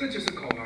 这就是口吗